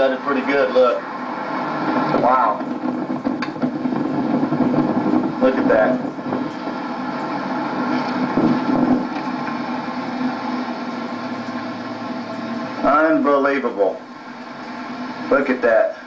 does it pretty good, look. Wow. Look at that. Unbelievable. Look at that.